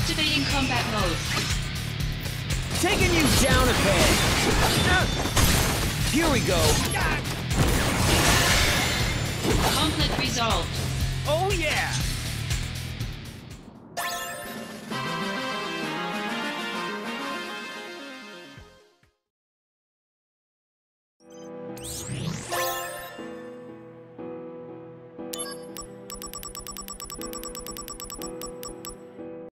Activating combat mode. Taking you down a peg. Here we go. Conflict resolved.